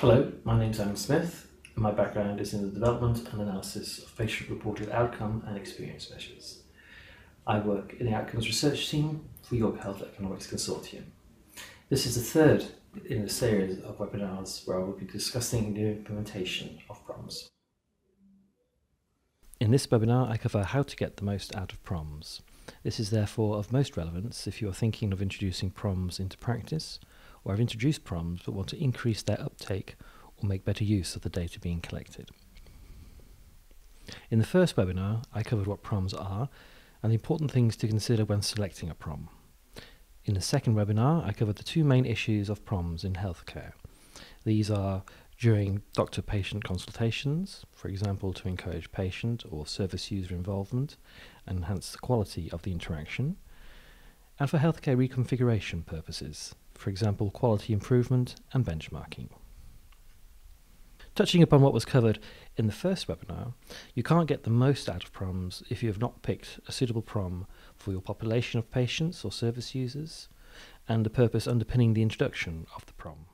Hello, my name is Adam Smith, my background is in the development and analysis of patient reported outcome and experience measures. I work in the outcomes research team for York Health Economics Consortium. This is the third in a series of webinars where I will be discussing the implementation of PROMs. In this webinar, I cover how to get the most out of PROMs. This is therefore of most relevance if you are thinking of introducing PROMs into practice, or have introduced PROMs but want to increase their uptake or make better use of the data being collected. In the first webinar, I covered what PROMs are and the important things to consider when selecting a PROM. In the second webinar, I covered the two main issues of PROMs in healthcare. These are during doctor-patient consultations, for example to encourage patient or service user involvement and enhance the quality of the interaction, and for healthcare reconfiguration purposes, for example quality improvement and benchmarking. Touching upon what was covered in the first webinar, you can't get the most out of PROMs if you have not picked a suitable PROM for your population of patients or service users, and the purpose underpinning the introduction of the PROM.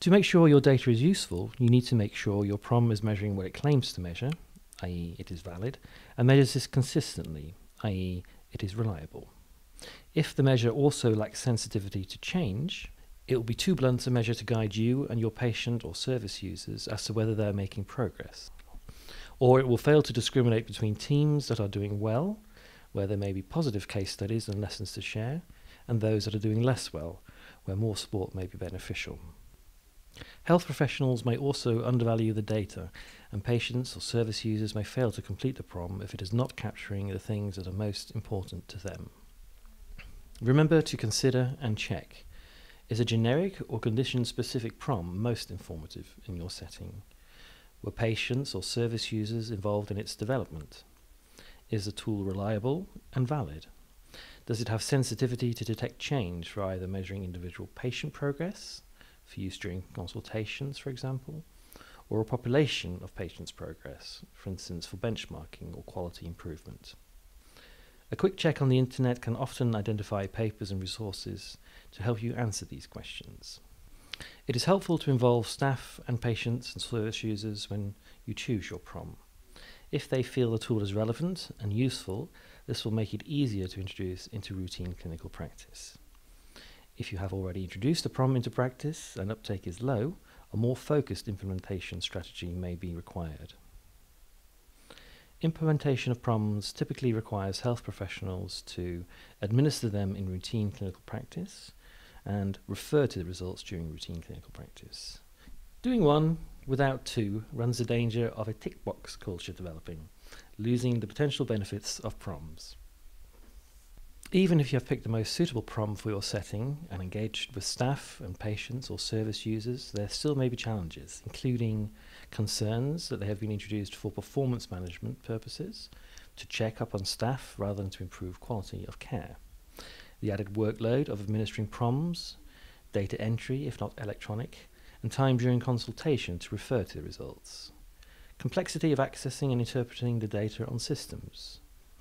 To make sure your data is useful, you need to make sure your PROM is measuring what it claims to measure, i.e. it is valid, and measures this consistently, i.e. it is reliable. If the measure also lacks sensitivity to change, it will be too blunt a measure to guide you and your patient or service users as to whether they are making progress. Or it will fail to discriminate between teams that are doing well, where there may be positive case studies and lessons to share, and those that are doing less well, where more support may be beneficial. Health professionals may also undervalue the data, and patients or service users may fail to complete the PROM if it is not capturing the things that are most important to them. Remember to consider and check is a generic or condition-specific PROM most informative in your setting? Were patients or service users involved in its development? Is the tool reliable and valid? Does it have sensitivity to detect change for either measuring individual patient progress, for use during consultations, for example, or a population of patients' progress, for instance, for benchmarking or quality improvement? A quick check on the internet can often identify papers and resources to help you answer these questions. It is helpful to involve staff and patients and service users when you choose your PROM. If they feel the tool is relevant and useful, this will make it easier to introduce into routine clinical practice. If you have already introduced a PROM into practice and uptake is low, a more focused implementation strategy may be required. Implementation of PROMs typically requires health professionals to administer them in routine clinical practice and refer to the results during routine clinical practice. Doing one without two runs the danger of a tick box culture developing, losing the potential benefits of PROMs. Even if you have picked the most suitable PROM for your setting and engaged with staff and patients or service users, there still may be challenges, including concerns that they have been introduced for performance management purposes, to check up on staff rather than to improve quality of care. The added workload of administering PROMs, data entry, if not electronic, and time during consultation to refer to the results. Complexity of accessing and interpreting the data on systems,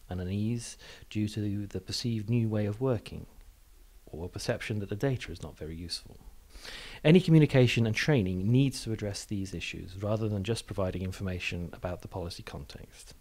and unease due to the perceived new way of working, or perception that the data is not very useful. Any communication and training needs to address these issues rather than just providing information about the policy context.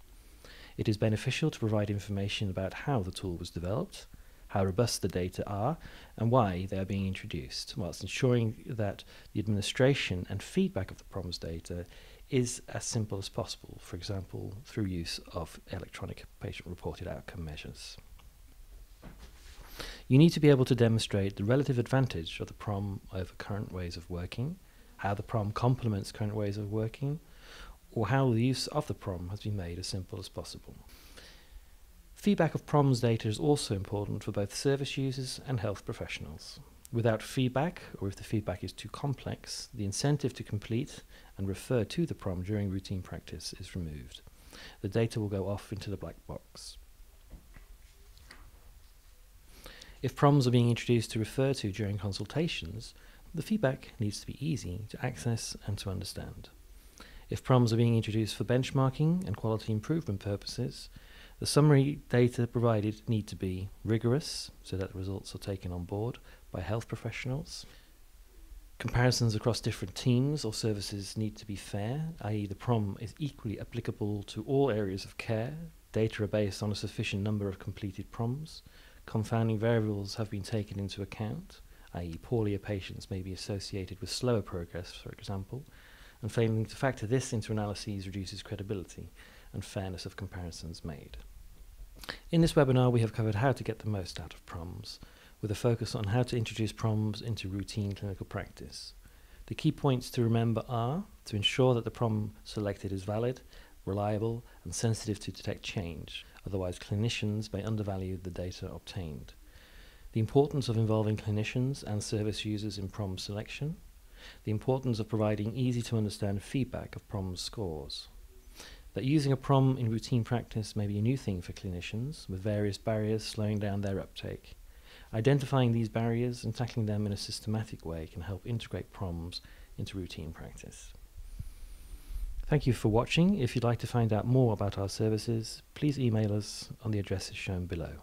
It is beneficial to provide information about how the tool was developed, how robust the data are, and why they are being introduced, whilst ensuring that the administration and feedback of the PROMS data is as simple as possible, for example, through use of electronic patient-reported outcome measures. You need to be able to demonstrate the relative advantage of the PROM over current ways of working, how the PROM complements current ways of working, or how the use of the PROM has been made as simple as possible. Feedback of PROMs data is also important for both service users and health professionals. Without feedback, or if the feedback is too complex, the incentive to complete and refer to the PROM during routine practice is removed. The data will go off into the black box. If PROMs are being introduced to refer to during consultations, the feedback needs to be easy to access and to understand. If PROMs are being introduced for benchmarking and quality improvement purposes, the summary data provided need to be rigorous so that the results are taken on board by health professionals, Comparisons across different teams or services need to be fair, i.e., the PROM is equally applicable to all areas of care. Data are based on a sufficient number of completed PROMs. Confounding variables have been taken into account, i.e., poorlier patients may be associated with slower progress, for example, and failing to factor this into analyses reduces credibility and fairness of comparisons made. In this webinar, we have covered how to get the most out of PROMs, with a focus on how to introduce PROMs into routine clinical practice. The key points to remember are to ensure that the PROM selected is valid, reliable, and sensitive to detect change, otherwise, clinicians may undervalue the data obtained. The importance of involving clinicians and service users in PROM selection, the importance of providing easy to understand feedback of PROM scores. That using a PROM in routine practice may be a new thing for clinicians, with various barriers slowing down their uptake. Identifying these barriers and tackling them in a systematic way can help integrate PROMs into routine practice. Thank you for watching. If you'd like to find out more about our services, please email us on the addresses shown below.